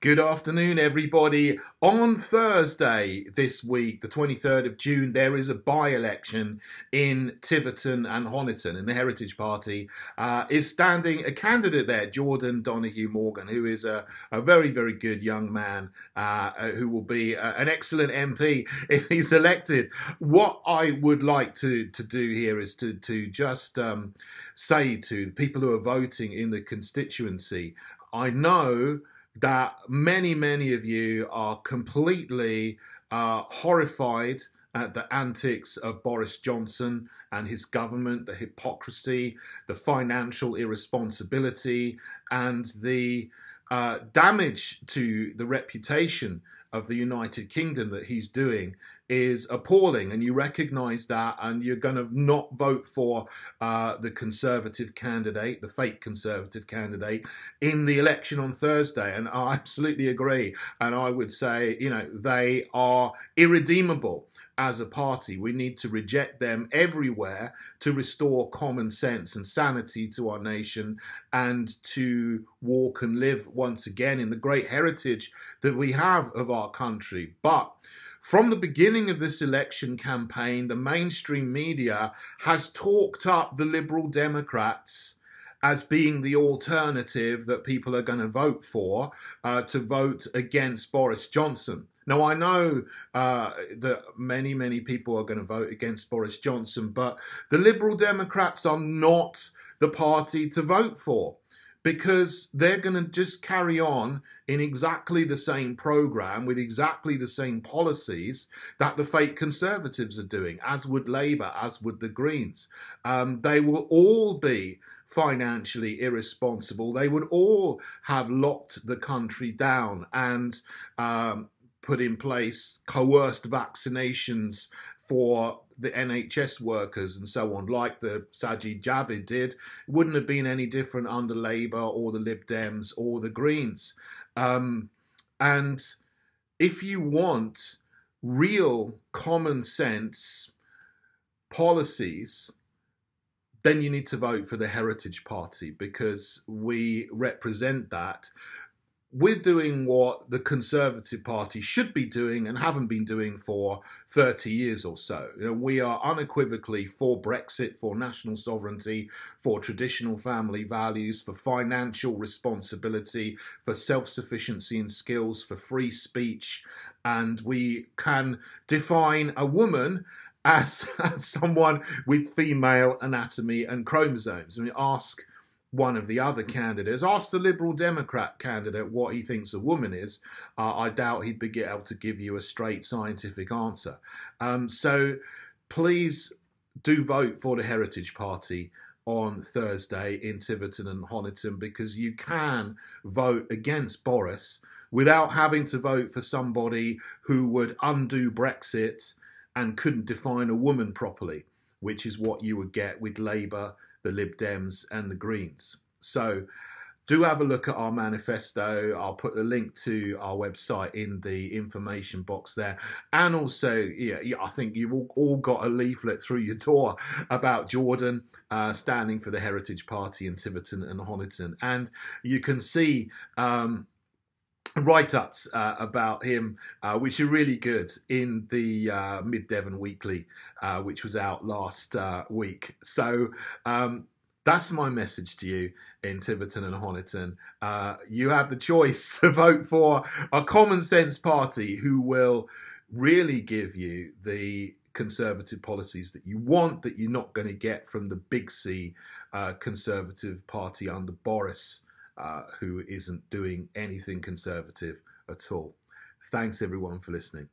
Good afternoon, everybody. On Thursday this week, the 23rd of June, there is a by election in Tiverton and Honiton, and the Heritage Party uh, is standing a candidate there, Jordan Donoghue Morgan, who is a, a very, very good young man uh, uh who will be uh, an excellent MP if he's elected. What I would like to, to do here is to, to just um, say to the people who are voting in the constituency, I know that many, many of you are completely uh, horrified at the antics of Boris Johnson and his government, the hypocrisy, the financial irresponsibility, and the uh, damage to the reputation of the United Kingdom that he's doing is appalling, and you recognise that, and you're going to not vote for uh, the Conservative candidate, the fake Conservative candidate, in the election on Thursday. And I absolutely agree. And I would say, you know, they are irredeemable as a party. We need to reject them everywhere to restore common sense and sanity to our nation and to walk and live once again in the great heritage that we have of our country. But from the beginning of this election campaign, the mainstream media has talked up the Liberal Democrats as being the alternative that people are going to vote for uh, to vote against Boris Johnson. Now, I know uh, that many, many people are going to vote against Boris Johnson, but the Liberal Democrats are not the party to vote for because they're going to just carry on in exactly the same program with exactly the same policies that the fake conservatives are doing, as would Labour, as would the Greens. Um, they will all be financially irresponsible. They would all have locked the country down and um, put in place coerced vaccinations for the NHS workers and so on, like the Sajid Javid did, it wouldn't have been any different under Labour or the Lib Dems or the Greens. Um, and if you want real common sense policies, then you need to vote for the Heritage Party because we represent that we're doing what the Conservative Party should be doing and haven't been doing for 30 years or so. You know, we are unequivocally for Brexit, for national sovereignty, for traditional family values, for financial responsibility, for self sufficiency and skills, for free speech. And we can define a woman as, as someone with female anatomy and chromosomes. I mean, ask one of the other candidates. Ask the Liberal Democrat candidate what he thinks a woman is. Uh, I doubt he'd be able to give you a straight scientific answer. Um, so please do vote for the Heritage Party on Thursday in Tiverton and Honiton because you can vote against Boris without having to vote for somebody who would undo Brexit and couldn't define a woman properly, which is what you would get with Labour the Lib Dems and the Greens. So do have a look at our manifesto. I'll put the link to our website in the information box there. And also, yeah, I think you've all, all, got a leaflet through your door about Jordan uh, standing for the Heritage Party in Tiverton and Honiton. And you can see um, write-ups uh, about him, uh, which are really good, in the uh, Mid Devon Weekly, uh, which was out last uh, week. So um, that's my message to you in Tiverton and Honiton. Uh, you have the choice to vote for a common sense party who will really give you the conservative policies that you want that you're not going to get from the big C conservative party under Boris uh, who isn't doing anything conservative at all. Thanks everyone for listening.